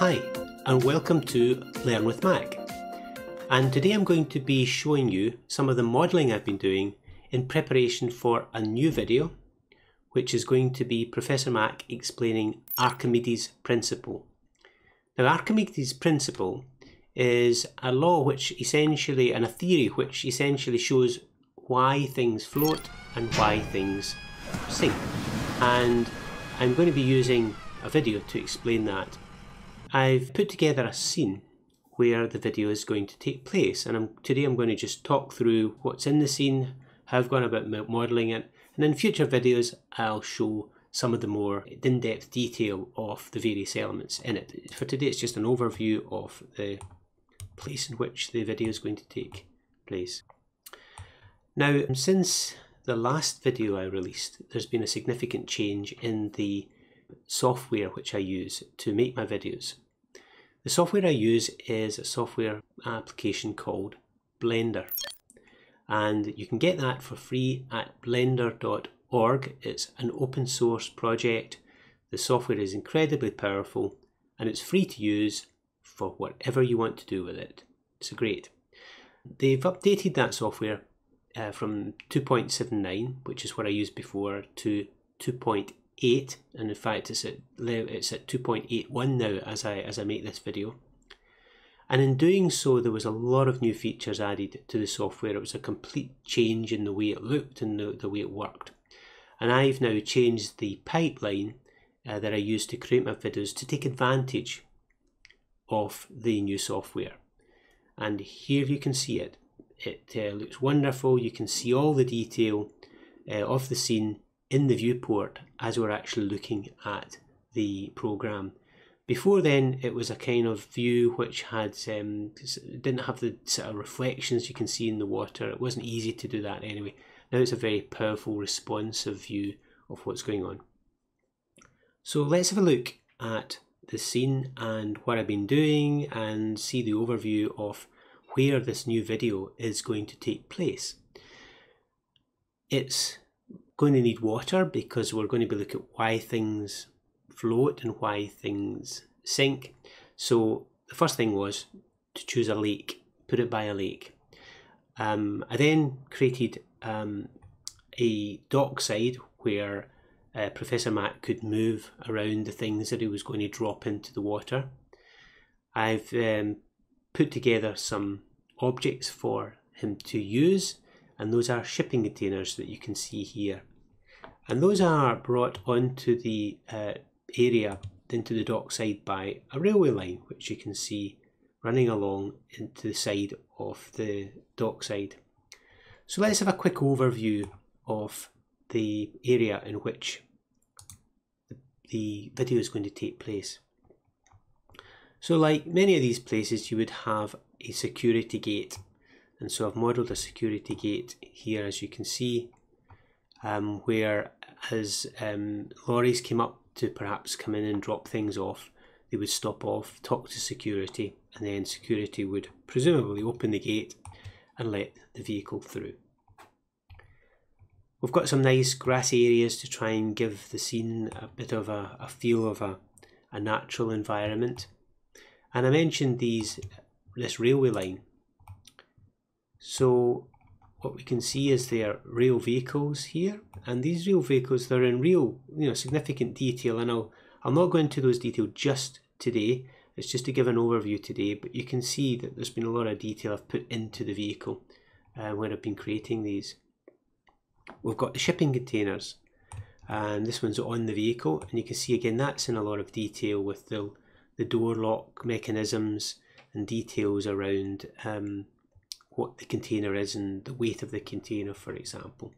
Hi and welcome to Learn with Mac and today I'm going to be showing you some of the modelling I've been doing in preparation for a new video which is going to be Professor Mac explaining Archimedes' principle. Now Archimedes' principle is a law which essentially, and a theory which essentially shows why things float and why things sink and I'm going to be using a video to explain that I've put together a scene where the video is going to take place and I'm, today I'm going to just talk through what's in the scene, how I've gone about modelling it and in future videos I'll show some of the more in-depth detail of the various elements in it. For today it's just an overview of the place in which the video is going to take place. Now since the last video I released there's been a significant change in the software which I use to make my videos. The software I use is a software application called Blender and you can get that for free at blender.org. It's an open source project. The software is incredibly powerful and it's free to use for whatever you want to do with it. It's great. They've updated that software uh, from 2.79, which is what I used before, to 2.8 and in fact it's at it's at 2.81 now as I as I make this video and in doing so there was a lot of new features added to the software. It was a complete change in the way it looked and the, the way it worked. And I've now changed the pipeline uh, that I use to create my videos to take advantage of the new software. And here you can see it. It uh, looks wonderful. You can see all the detail uh, of the scene in the viewport as we're actually looking at the program. Before then, it was a kind of view which had um, didn't have the sort of reflections you can see in the water. It wasn't easy to do that anyway. Now it's a very powerful, responsive view of what's going on. So let's have a look at the scene and what I've been doing and see the overview of where this new video is going to take place. It's going to need water because we're going to be looking at why things float and why things sink. So the first thing was to choose a lake, put it by a lake. Um, I then created um, a dockside where uh, Professor Mac could move around the things that he was going to drop into the water. I've um, put together some objects for him to use and those are shipping containers that you can see here and those are brought onto the uh, area into the dockside by a railway line which you can see running along into the side of the dockside. So let's have a quick overview of the area in which the video is going to take place. So like many of these places you would have a security gate and so I've modelled a security gate here as you can see um, where as um, lorries came up to perhaps come in and drop things off, they would stop off, talk to security, and then security would presumably open the gate and let the vehicle through. We've got some nice grassy areas to try and give the scene a bit of a, a feel of a, a natural environment. And I mentioned these this railway line. So what we can see is there are real vehicles here. And these real vehicles they're in real you know significant detail. And I'll, I'll not go into those details just today. It's just to give an overview today. But you can see that there's been a lot of detail I've put into the vehicle uh, when I've been creating these. We've got the shipping containers and this one's on the vehicle. And you can see again that's in a lot of detail with the, the door lock mechanisms and details around um, what the container is and the weight of the container for example.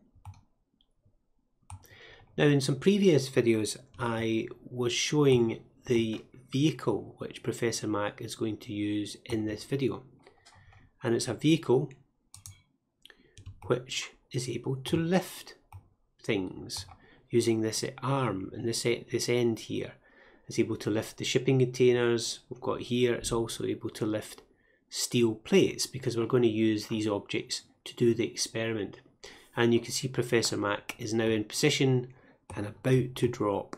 Now in some previous videos I was showing the vehicle which Professor Mac is going to use in this video and it's a vehicle which is able to lift things. using this arm and this, this end here is able to lift the shipping containers. We've got here, it's also able to lift steel plates because we're going to use these objects to do the experiment. And you can see Professor Mac is now in position and about to drop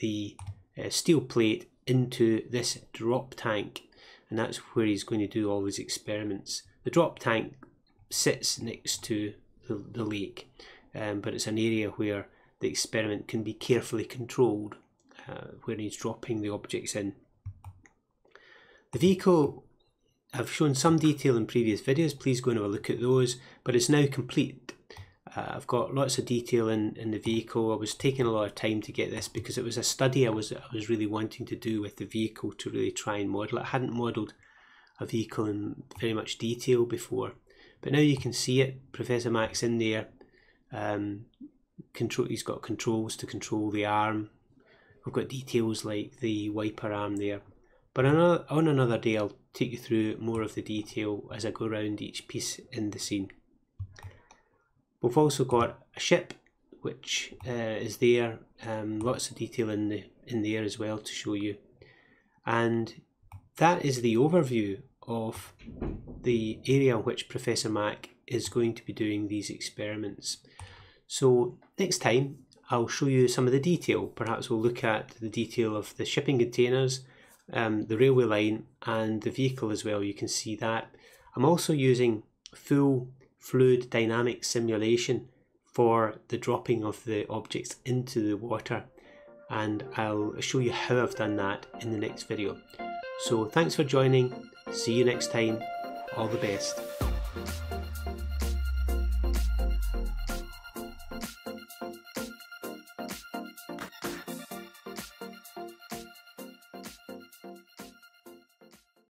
the uh, steel plate into this drop tank and that's where he's going to do all his experiments. The drop tank sits next to the, the lake um, but it's an area where the experiment can be carefully controlled uh, where he's dropping the objects in. The vehicle, I've shown some detail in previous videos, please go and have a look at those, but it's now complete. Uh, I've got lots of detail in, in the vehicle. I was taking a lot of time to get this because it was a study I was I was really wanting to do with the vehicle to really try and model. I hadn't modelled a vehicle in very much detail before, but now you can see it. Professor Mac's in there. Um, control. He's got controls to control the arm. We've got details like the wiper arm there. But on, another day, I'll take you through more of the detail as I go around each piece in the scene. We've also got a ship which uh, is there, um, lots of detail in the in there as well to show you, and that is the overview of the area in which Professor Mac is going to be doing these experiments. So next time I'll show you some of the detail. Perhaps we'll look at the detail of the shipping containers, um, the railway line and the vehicle as well. You can see that. I'm also using full fluid dynamic simulation for the dropping of the objects into the water and I'll show you how I've done that in the next video. So thanks for joining, see you next time, all the best.